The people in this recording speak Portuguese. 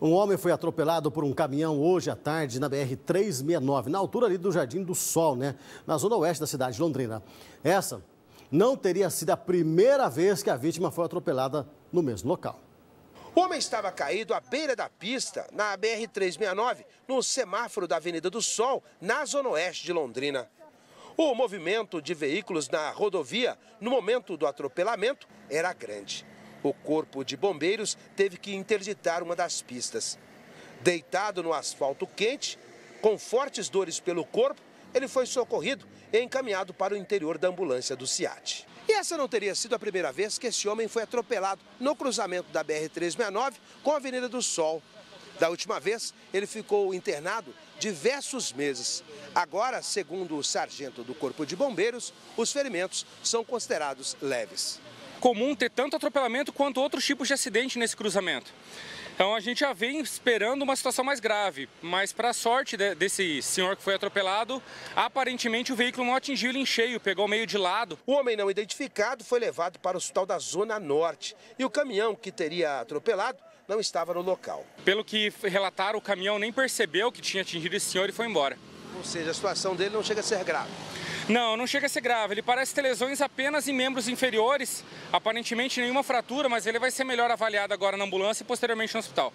Um homem foi atropelado por um caminhão hoje à tarde na BR-369, na altura ali do Jardim do Sol, né? Na zona oeste da cidade de Londrina. Essa não teria sido a primeira vez que a vítima foi atropelada no mesmo local. O homem estava caído à beira da pista, na BR-369, no semáforo da Avenida do Sol, na zona oeste de Londrina. O movimento de veículos na rodovia, no momento do atropelamento, era grande. O corpo de bombeiros teve que interditar uma das pistas. Deitado no asfalto quente, com fortes dores pelo corpo, ele foi socorrido e encaminhado para o interior da ambulância do CIAT. E essa não teria sido a primeira vez que esse homem foi atropelado no cruzamento da BR-369 com a Avenida do Sol. Da última vez, ele ficou internado diversos meses. Agora, segundo o sargento do Corpo de Bombeiros, os ferimentos são considerados leves comum ter tanto atropelamento quanto outros tipos de acidente nesse cruzamento. Então a gente já vem esperando uma situação mais grave, mas para a sorte de, desse senhor que foi atropelado, aparentemente o veículo não atingiu ele em cheio, pegou meio de lado. O homem não identificado foi levado para o hospital da Zona Norte e o caminhão que teria atropelado não estava no local. Pelo que relataram, o caminhão nem percebeu que tinha atingido esse senhor e foi embora. Ou seja, a situação dele não chega a ser grave. Não, não chega a ser grave. Ele parece ter lesões apenas em membros inferiores. Aparentemente nenhuma fratura, mas ele vai ser melhor avaliado agora na ambulância e posteriormente no hospital.